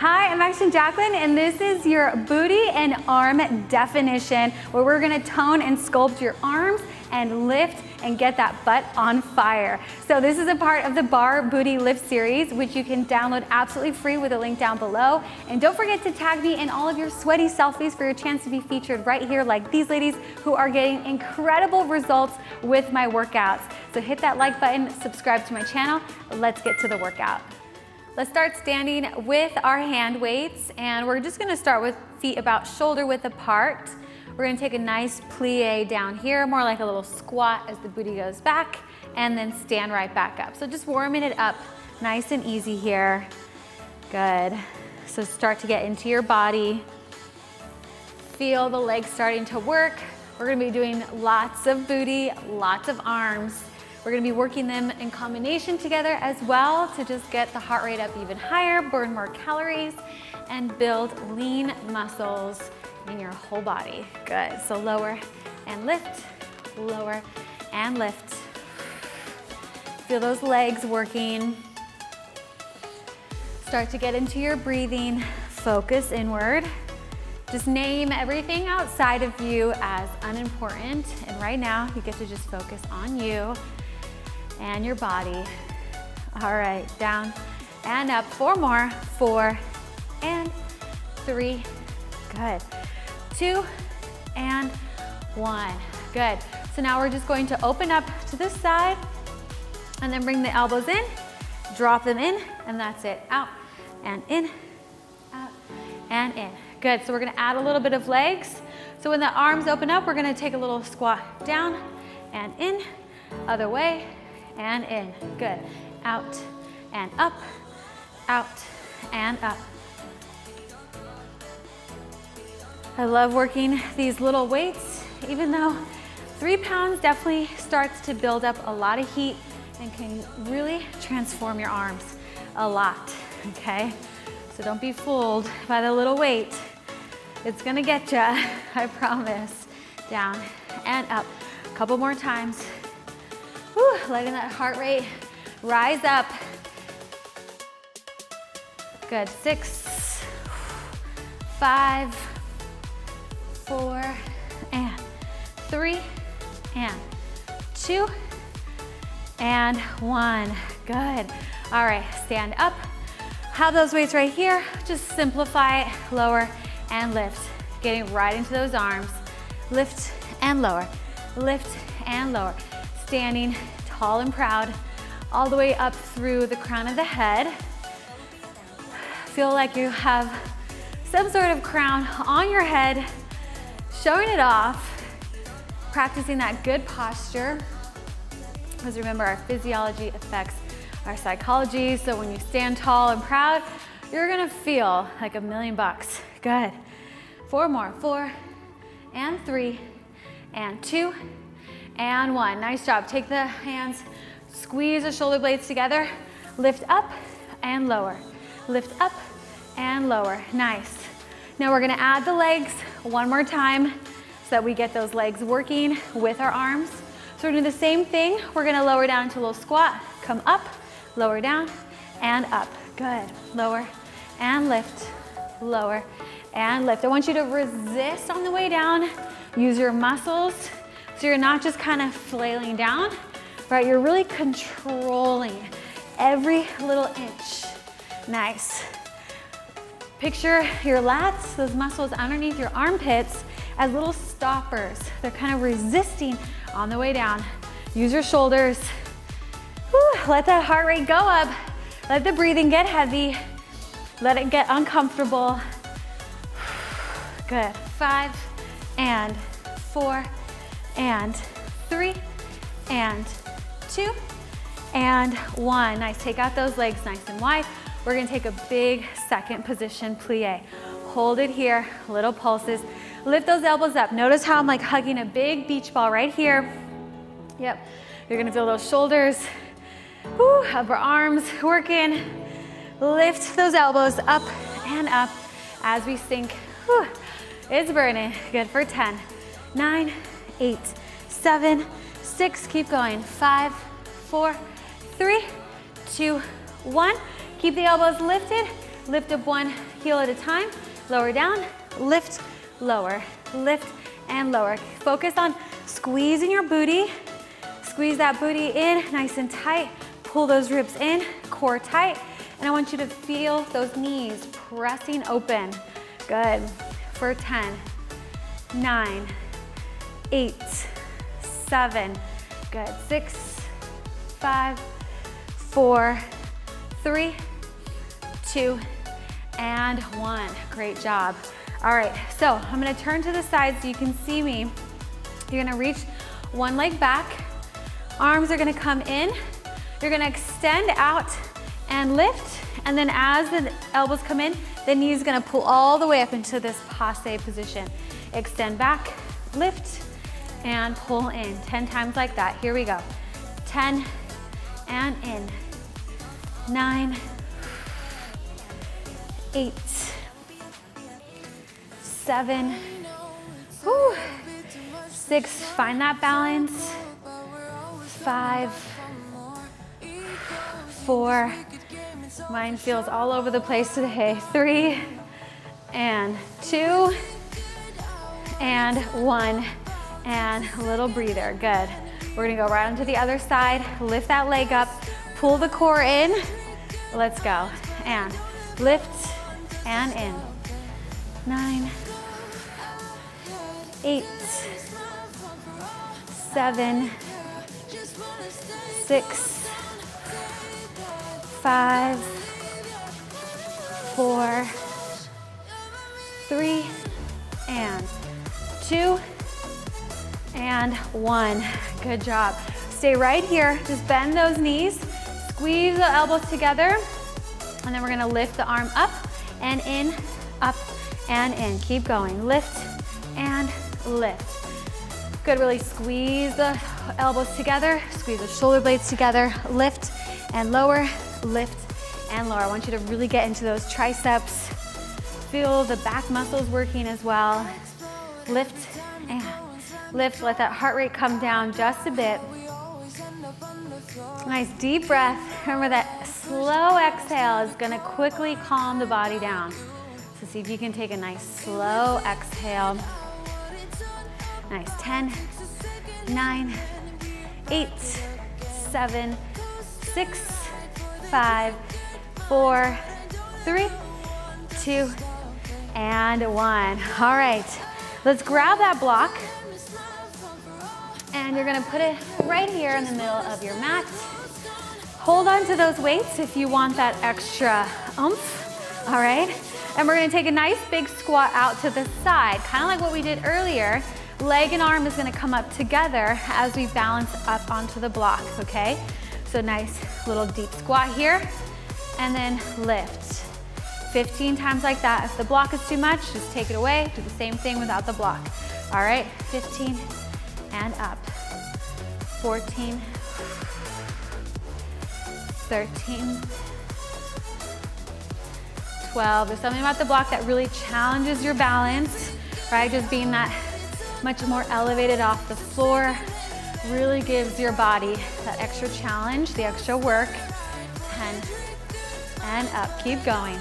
Hi, I'm Action Jacquelyn, and this is your booty and arm definition, where we're gonna tone and sculpt your arms and lift and get that butt on fire. So this is a part of the Barre Booty Lift series, which you can download absolutely free with a link down below. And don't forget to tag me in all of your sweaty selfies for your chance to be featured right here like these ladies who are getting incredible results with my workouts. So hit that like button, subscribe to my channel. Let's get to the workout. Let's start standing with our hand weights and we're just gonna start with feet about shoulder width apart. We're gonna take a nice plie down here, more like a little squat as the booty goes back and then stand right back up. So just warming it up nice and easy here. Good. So start to get into your body. Feel the legs starting to work. We're gonna be doing lots of booty, lots of arms. We're gonna be working them in combination together as well to just get the heart rate up even higher, burn more calories, and build lean muscles in your whole body. Good, so lower and lift, lower and lift. Feel those legs working. Start to get into your breathing, focus inward. Just name everything outside of you as unimportant. And right now, you get to just focus on you and your body. All right, down and up. Four more. Four and three. Good. Two and one. Good. So now we're just going to open up to this side and then bring the elbows in, drop them in, and that's it. Out and in, out and in. Good, so we're gonna add a little bit of legs. So when the arms open up, we're gonna take a little squat down and in, other way, and in. Good. Out and up, out and up. I love working these little weights, even though three pounds definitely starts to build up a lot of heat and can really transform your arms a lot, okay? So don't be fooled by the little weight. It's gonna get you, I promise. Down and up. A couple more times. Whew, letting that heart rate rise up. Good, six, five, four, and three, and two, and one. Good. All right, stand up. Have those weights right here. Just simplify it, lower and lift. Getting right into those arms. Lift and lower, lift and lower standing tall and proud all the way up through the crown of the head. Feel like you have some sort of crown on your head, showing it off, practicing that good posture. Because remember, our physiology affects our psychology. So when you stand tall and proud, you're gonna feel like a million bucks. Good. Four more, four and three and two and one. Nice job. Take the hands, squeeze the shoulder blades together, lift up and lower. Lift up and lower. Nice. Now we're gonna add the legs one more time so that we get those legs working with our arms. So we're doing the same thing. We're gonna lower down to a little squat, come up, lower down, and up. Good. Lower and lift, lower and lift. I want you to resist on the way down. Use your muscles so you're not just kind of flailing down, right? You're really controlling every little inch. Nice. Picture your lats, those muscles underneath your armpits as little stoppers. They're kind of resisting on the way down. Use your shoulders. Whew, let that heart rate go up. Let the breathing get heavy. Let it get uncomfortable. Good. Five and four and three, and two, and one. Nice, take out those legs nice and wide. We're gonna take a big second position plie. Hold it here, little pulses. Lift those elbows up. Notice how I'm like hugging a big beach ball right here. Yep, you're gonna feel those shoulders, Whew, upper arms working. Lift those elbows up and up as we sink. Whew, it's burning. Good for 10, 9, eight, seven, six, keep going. Five, four, three, two, one. Keep the elbows lifted. Lift up one heel at a time, lower down, lift, lower, lift, and lower. Focus on squeezing your booty. Squeeze that booty in nice and tight. Pull those ribs in, core tight. And I want you to feel those knees pressing open. Good. For 10, nine, eight, seven, good. Six, five, four, three, two, and one. Great job. All right, so I'm gonna turn to the side so you can see me. You're gonna reach one leg back. Arms are gonna come in. You're gonna extend out and lift. And then as the elbows come in, the knees gonna pull all the way up into this passe position. Extend back, lift, and pull in. 10 times like that. Here we go. 10 and in. Nine, eight, seven, whew, six, find that balance, five, four, mine feels all over the place today, three, and two, and one, and a little breather, good. We're gonna go right onto the other side, lift that leg up, pull the core in, let's go, and lift, and in. Nine, eight, seven, six, five, four, three, and two, and one. Good job. Stay right here. Just bend those knees, squeeze the elbows together, and then we're gonna lift the arm up and in, up and in. Keep going. Lift and lift. Good, really squeeze the elbows together, squeeze the shoulder blades together, lift and lower, lift and lower. I want you to really get into those triceps. Feel the back muscles working as well. Lift lift. Let that heart rate come down just a bit. Nice deep breath. Remember that slow exhale is gonna quickly calm the body down. So see if you can take a nice slow exhale. Nice, 10, nine, eight, seven, six, five, four, three, two, and one. All right, let's grab that block and you're gonna put it right here in the middle of your mat. Hold on to those weights if you want that extra oomph, all right? And we're gonna take a nice big squat out to the side, kind of like what we did earlier. Leg and arm is gonna come up together as we balance up onto the block, okay? So nice little deep squat here, and then lift. 15 times like that. If the block is too much, just take it away. Do the same thing without the block. All right, 15 and up. 14, 13, 12. There's something about the block that really challenges your balance, right? Just being that much more elevated off the floor really gives your body that extra challenge, the extra work. 10 and up. Keep going.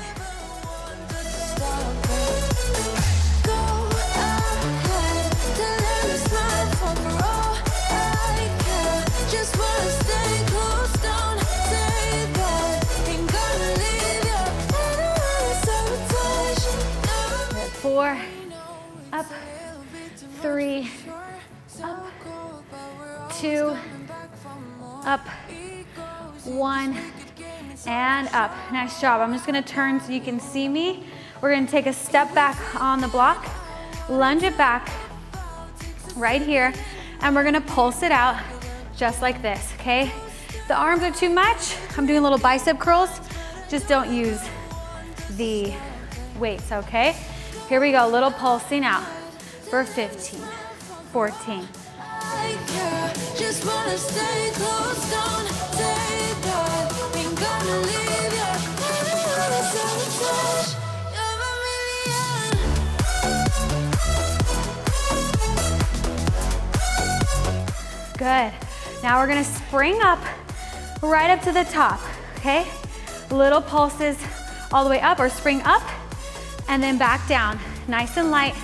Up, one, and up. Nice job. I'm just gonna turn so you can see me. We're gonna take a step back on the block, lunge it back right here, and we're gonna pulse it out just like this, okay? The arms are too much. I'm doing little bicep curls. Just don't use the weights, okay? Here we go, a little pulsing out for 15, 14. Good. Now we're gonna spring up right up to the top, okay? Little pulses all the way up or spring up and then back down. Nice and light.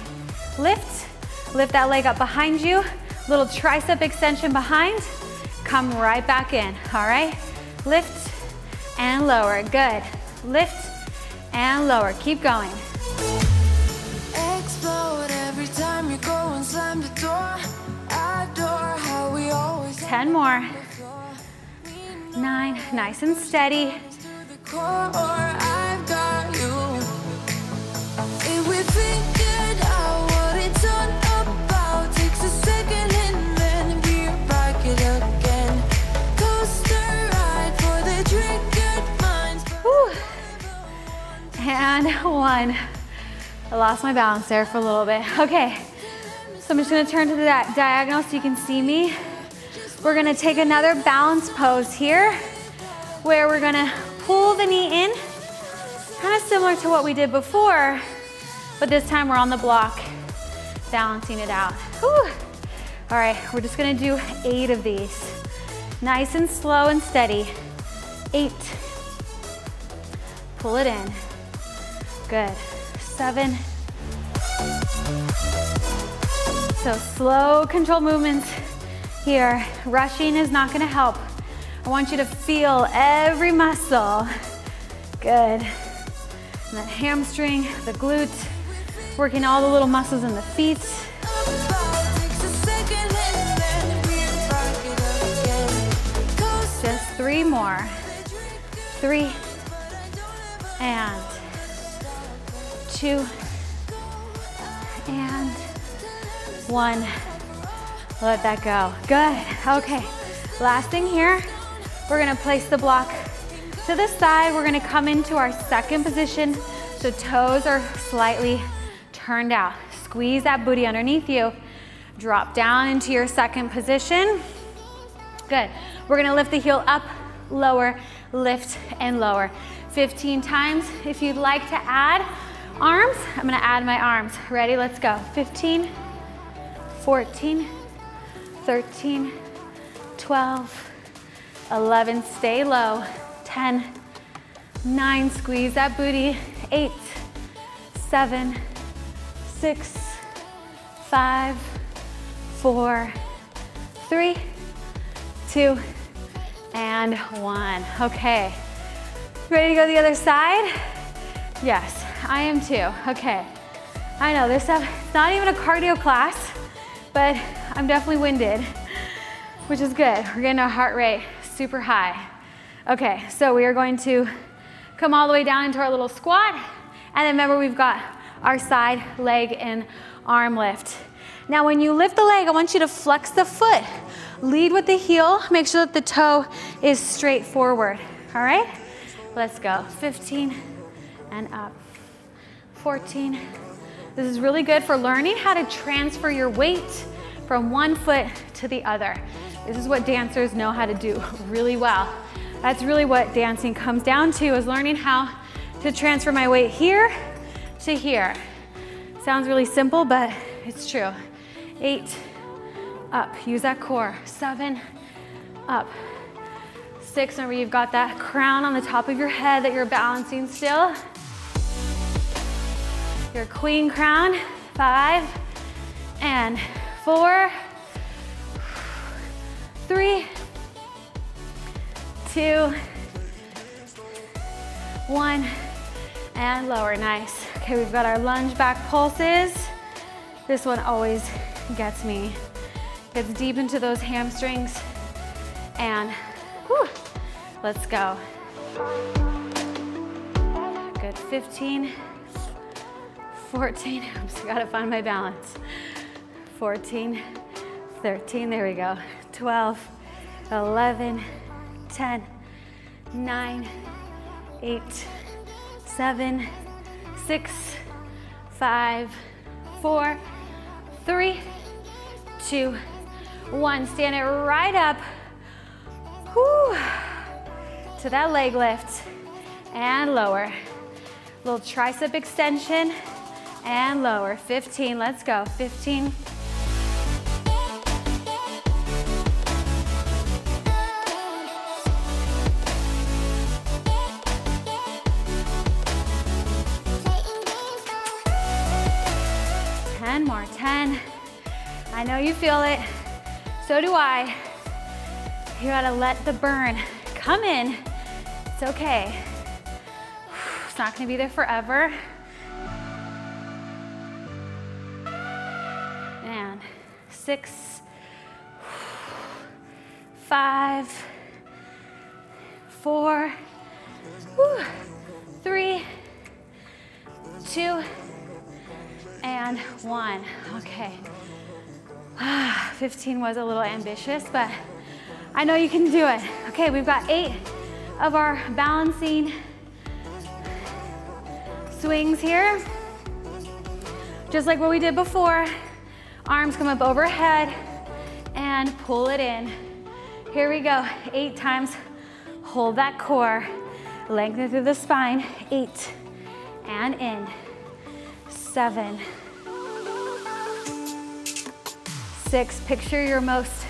Lift, lift that leg up behind you. Little tricep extension behind. Come right back in, all right? Lift and lower, good. Lift and lower, keep going. Explode every time you go and slam the door. Adore how we always 10 more. Nine, nice and steady. I lost my balance there for a little bit. Okay, so I'm just gonna turn to the diagonal so you can see me. We're gonna take another balance pose here where we're gonna pull the knee in, kind of similar to what we did before, but this time we're on the block, balancing it out. Whew. All right, we're just gonna do eight of these. Nice and slow and steady. Eight. Pull it in. Good. Seven. So slow control movements here. Rushing is not gonna help. I want you to feel every muscle. Good. And that hamstring, the glute, working all the little muscles in the feet. Just three more. Three and two, and one. Let that go. Good. Okay. Last thing here, we're gonna place the block to the side. We're gonna come into our second position. So toes are slightly turned out. Squeeze that booty underneath you. Drop down into your second position. Good. We're gonna lift the heel up, lower, lift, and lower. 15 times. If you'd like to add arms, I'm gonna add my arms. Ready, let's go. 15, 14, 13, 12, 11, stay low, 10, 9, squeeze that booty, 8, 7, 6, 5, 4, 3, 2, and 1. Okay, ready to go to the other side? Yes. I am too. Okay. I know this stuff, it's not even a cardio class, but I'm definitely winded, which is good. We're getting our heart rate super high. Okay, so we are going to come all the way down into our little squat. And then remember, we've got our side leg and arm lift. Now, when you lift the leg, I want you to flex the foot. Lead with the heel. Make sure that the toe is straight forward. All right? Let's go. 15 and up. 14. This is really good for learning how to transfer your weight from one foot to the other. This is what dancers know how to do really well. That's really what dancing comes down to is learning how to transfer my weight here to here. Sounds really simple, but it's true. Eight, up, use that core. Seven, up. Six, remember you've got that crown on the top of your head that you're balancing still your queen crown. Five and four, three, two, one, and lower. Nice. Okay, we've got our lunge back pulses. This one always gets me. Gets deep into those hamstrings. And whew, let's go. Good, 15, 14, oops, gotta find my balance. 14, 13, there we go. 12, 11, 10, 9, 8, 7, 6, 5, 4, 3, 2, 1. Stand it right up. Whew. To that leg lift and lower. Little tricep extension and lower. 15, let's go, 15. Ten more, 10. I know you feel it, so do I. You gotta let the burn come in. It's okay. It's not gonna be there forever. Six, five, four, three, two, and one. Okay. Ah, 15 was a little ambitious, but I know you can do it. Okay, we've got eight of our balancing swings here. Just like what we did before, arms come up overhead and pull it in. Here we go, eight times. Hold that core, lengthen through the spine. Eight, and in. Seven, six. Picture your most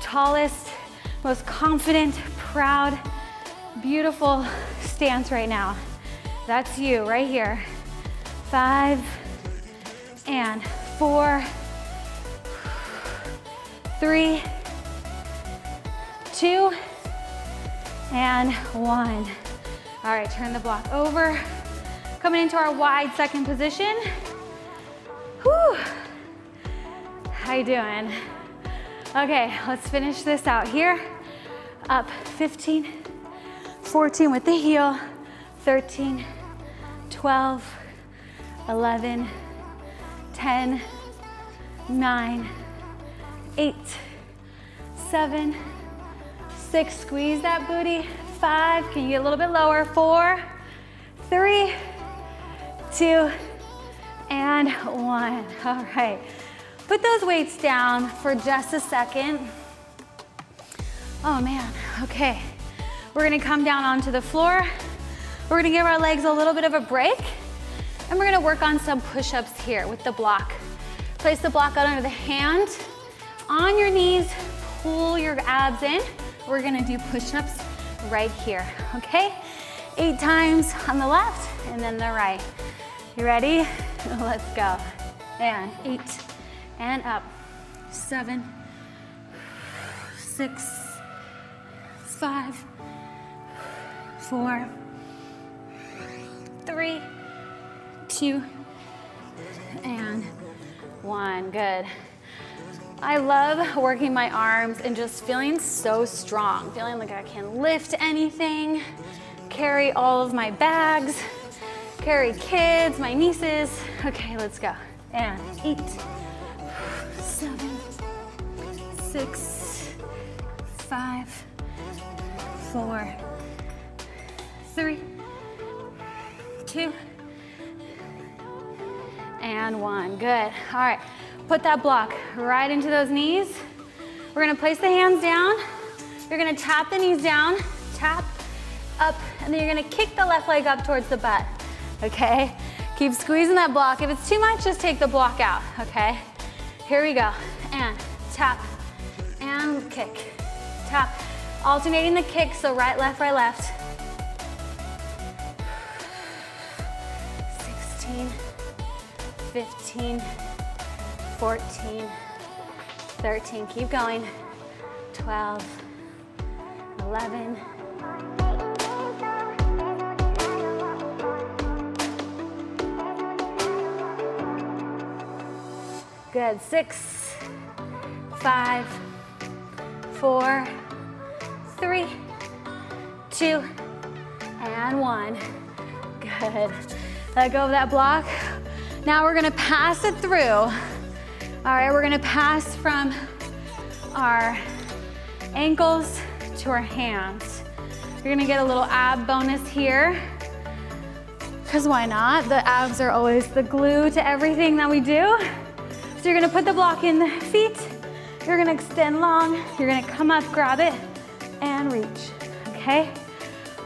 tallest, most confident, proud, beautiful stance right now. That's you right here. Five and four, three, two, and one. All right, turn the block over. Coming into our wide second position. Whew. How you doing? Okay, let's finish this out here. Up 15, 14 with the heel, 13, 12, 11, 10, 9, 8, 7, 6, squeeze that booty, 5, can you get a little bit lower, four, three, two, and 1. All right. Put those weights down for just a second. Oh man, okay. We're gonna come down onto the floor. We're gonna give our legs a little bit of a break and we're gonna work on some push-ups here with the block. Place the block out under the hand. On your knees, pull your abs in. We're gonna do push-ups right here, okay? Eight times on the left and then the right. You ready? Let's go. And eight, and up. Seven, six, five, four, three, two, and one. Good. I love working my arms and just feeling so strong, feeling like I can lift anything, carry all of my bags, carry kids, my nieces. Okay, let's go. And eight, seven, six, five, four, three, two, and one. Good. All right, put that block right into those knees. We're gonna place the hands down. You're gonna tap the knees down, tap, up, and then you're gonna kick the left leg up towards the butt, okay? Keep squeezing that block. If it's too much, just take the block out, okay? Here we go. And tap and kick. Tap. Alternating the kick, so right, left, right, left. 16, 15, 14, 13. Keep going. 12, 11, Good, six, five, four, three, two, and one. Good. Let go of that block. Now we're gonna pass it through. All right, we're gonna pass from our ankles to our hands. You're gonna get a little ab bonus here, because why not? The abs are always the glue to everything that we do. So you're gonna put the block in the feet, you're gonna extend long, you're gonna come up, grab it, and reach, okay?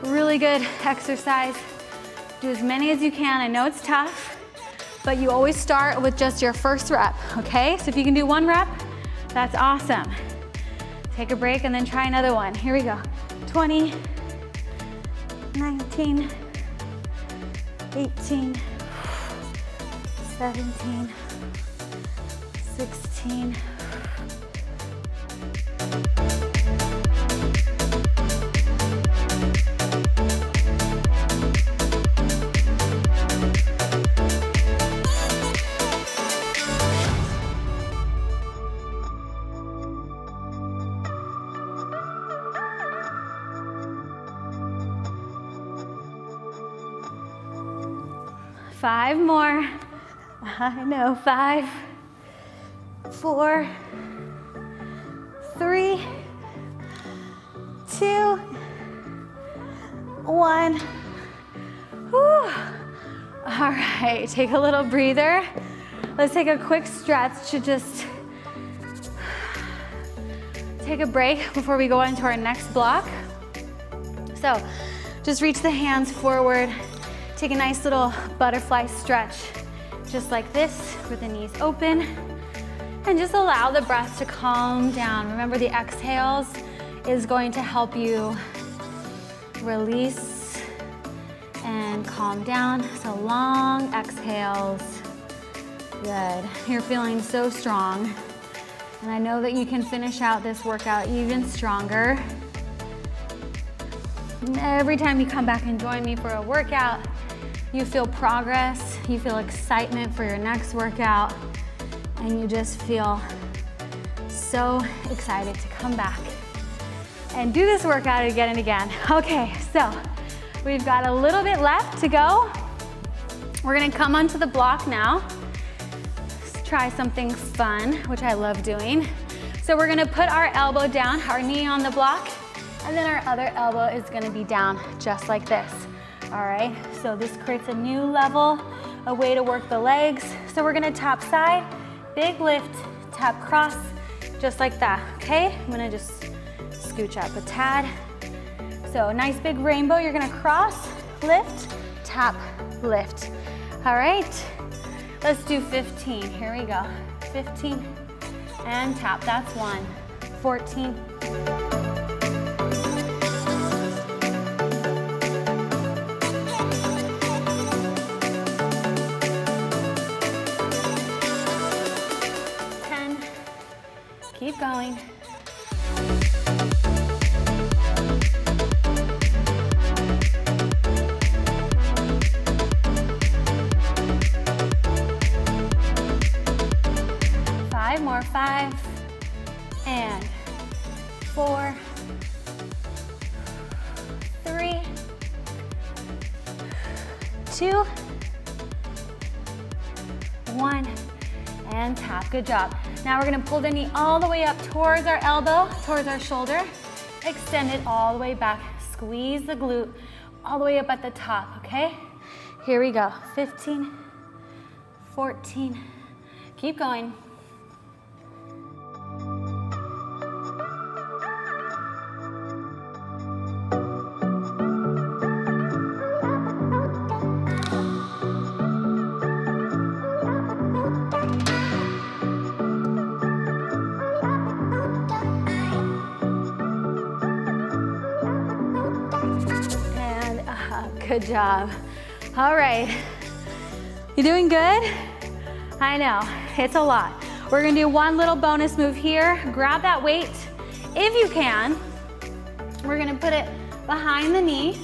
Really good exercise. Do as many as you can. I know it's tough, but you always start with just your first rep, okay? So if you can do one rep, that's awesome. Take a break and then try another one. Here we go. 20, 19, 18, 17, 16. Five more. I know, five, four, three, two, one. Whew. All right, take a little breather. Let's take a quick stretch to just take a break before we go into our next block. So just reach the hands forward. Take a nice little butterfly stretch, just like this, with the knees open. And just allow the breath to calm down. Remember the exhales is going to help you release and calm down. So long exhales. Good. You're feeling so strong. And I know that you can finish out this workout even stronger. And every time you come back and join me for a workout, you feel progress, you feel excitement for your next workout, and you just feel so excited to come back and do this workout again and again. Okay, so we've got a little bit left to go. We're gonna come onto the block now. Let's try something fun, which I love doing. So we're gonna put our elbow down, our knee on the block, and then our other elbow is gonna be down just like this. All right, so this creates a new level, a way to work the legs. So we're gonna tap side, big lift, tap cross, just like that, okay? I'm gonna just scooch up a tad. So nice big rainbow, you're gonna cross, lift, tap, lift. All right, let's do 15, here we go. 15, and tap, that's one. 14, Going. Five more, five, and four, three, two, one, and tap, good job. Now we're gonna pull the knee all the way up towards our elbow, towards our shoulder. Extend it all the way back. Squeeze the glute all the way up at the top, okay? Here we go, 15, 14, keep going. Job. All right, you doing good? I know, it's a lot. We're gonna do one little bonus move here. Grab that weight if you can. We're gonna put it behind the knee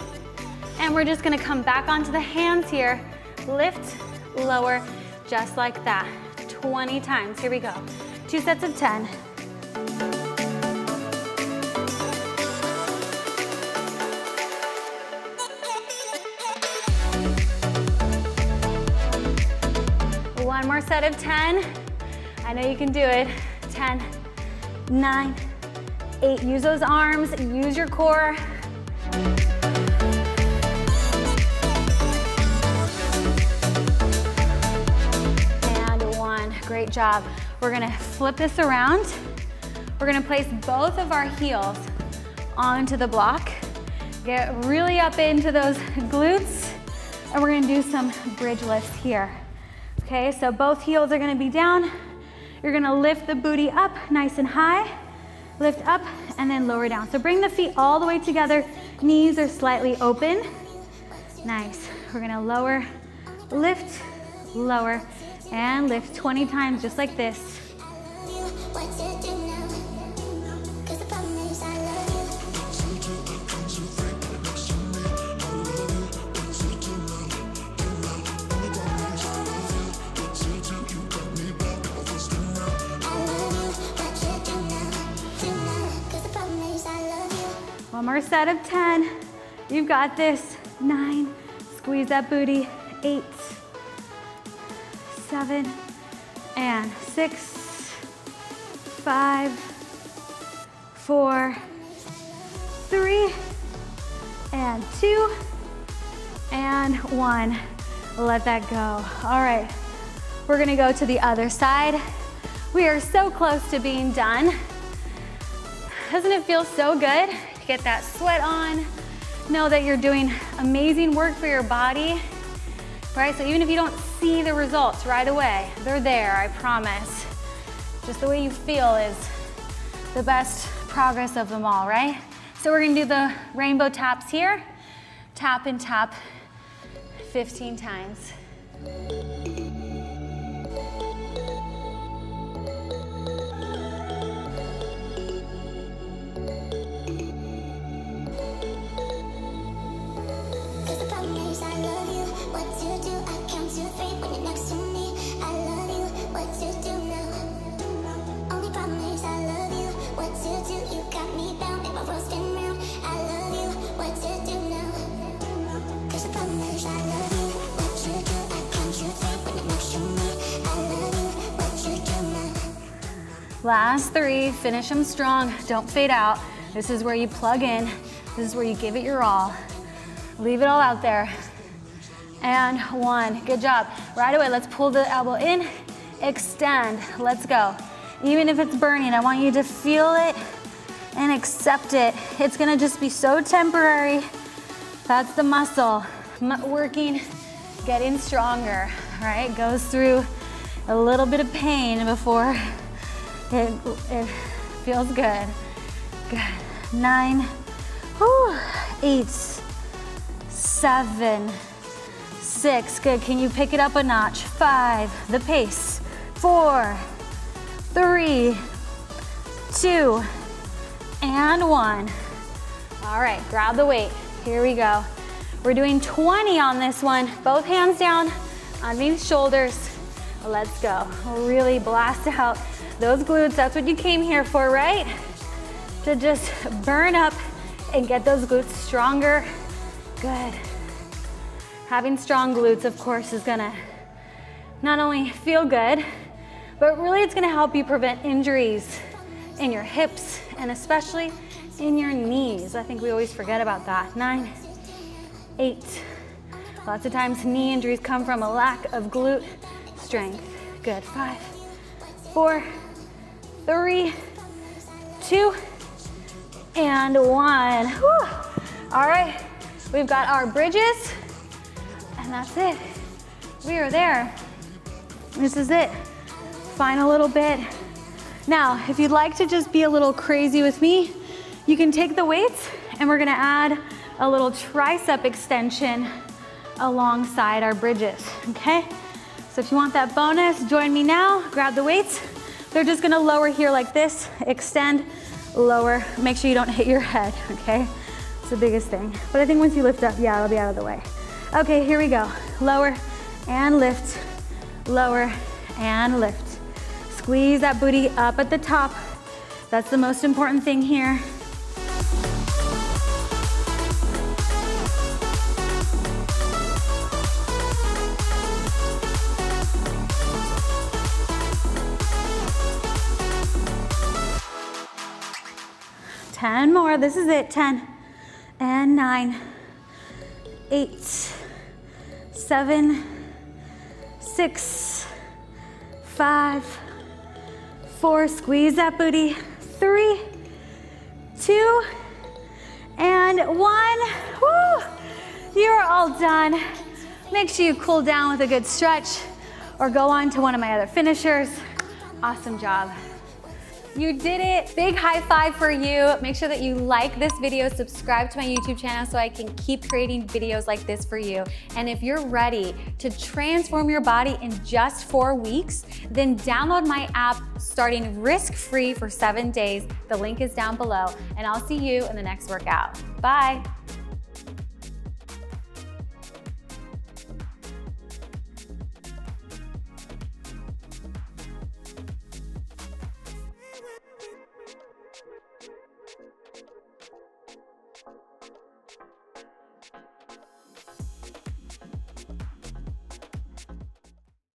and we're just gonna come back onto the hands here. Lift, lower, just like that. 20 times, here we go. Two sets of 10. Set of 10. I know you can do it. 10, nine, eight. Use those arms, use your core. And one, great job. We're gonna flip this around. We're gonna place both of our heels onto the block. Get really up into those glutes. And we're gonna do some bridge lifts here. Okay, so both heels are gonna be down. You're gonna lift the booty up nice and high. Lift up and then lower down. So bring the feet all the way together. Knees are slightly open. Nice. We're gonna lower, lift, lower, and lift 20 times just like this. One more set of 10. You've got this. Nine, squeeze that booty. Eight, seven, and six, five, four, three, and two, and one. Let that go. All right, we're gonna go to the other side. We are so close to being done. Doesn't it feel so good get that sweat on? Know that you're doing amazing work for your body, right? So even if you don't see the results right away, they're there, I promise. Just the way you feel is the best progress of them all, right? So we're gonna do the rainbow taps here. Tap and tap 15 times. Last three, finish them strong. Don't fade out. This is where you plug in. This is where you give it your all. Leave it all out there. And one, good job. Right away, let's pull the elbow in, extend, let's go. Even if it's burning, I want you to feel it and accept it. It's gonna just be so temporary. That's the muscle working, getting stronger, right? Goes through a little bit of pain before it, it feels good. Good. Nine, whew, eight, seven, six. Good. Can you pick it up a notch? Five, the pace. Four, three, two, and one. All right, grab the weight. Here we go. We're doing 20 on this one. Both hands down on these shoulders. Let's go. Really blast out those glutes, that's what you came here for, right? To just burn up and get those glutes stronger. Good. Having strong glutes, of course, is gonna not only feel good, but really it's gonna help you prevent injuries in your hips and especially in your knees. I think we always forget about that. Nine, eight. Lots of times knee injuries come from a lack of glute strength. Good, five, four, three, two, and one. Whew. All right, we've got our bridges, and that's it. We are there. This is it. Final little bit. Now, if you'd like to just be a little crazy with me, you can take the weights and we're gonna add a little tricep extension alongside our bridges, okay? So if you want that bonus, join me now, grab the weights, they're just gonna lower here like this, extend, lower. Make sure you don't hit your head, okay? It's the biggest thing. But I think once you lift up, yeah, it'll be out of the way. Okay, here we go. Lower and lift, lower and lift. Squeeze that booty up at the top. That's the most important thing here. 10 more. This is it. 10 and 9, 8, 7, 6, 5, 4. Squeeze that booty. 3, 2, and 1. Woo! You're all done. Make sure you cool down with a good stretch or go on to one of my other finishers. Awesome job. You did it. Big high five for you. Make sure that you like this video, subscribe to my YouTube channel so I can keep creating videos like this for you. And if you're ready to transform your body in just four weeks, then download my app starting risk-free for seven days. The link is down below and I'll see you in the next workout. Bye.